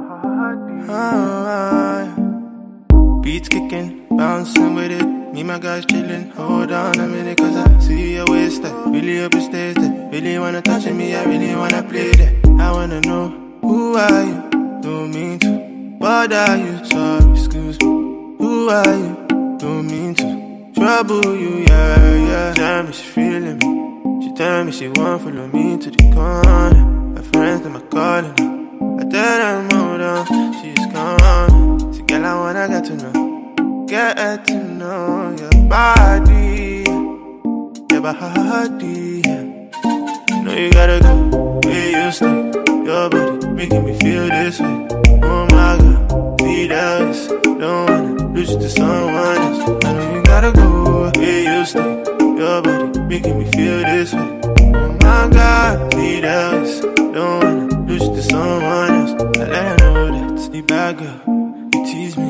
Ah, beats kicking, bouncing with it. Me, my guys chilling. Hold on a minute, cause I see your waist. I really hope it stays. Really wanna touch me, I really wanna play there. I wanna know who are you? Don't mean to bother you, sorry, excuse me. Who are you? Don't mean to trouble you, yeah, yeah. Tell me she feeling me. She tell me she want follow me to the corner. Her friends them are calling her. I tell them I get to know, get to know your body, your body. Know you gotta go where you stay. Your body making me feel this way. Oh my god, be this. Don't wanna lose you to someone else. I know you gotta go where you stay. Your body making me feel this way. Oh my god, be this. Don't wanna lose you to someone else. I let her know that you bad girl. You tease me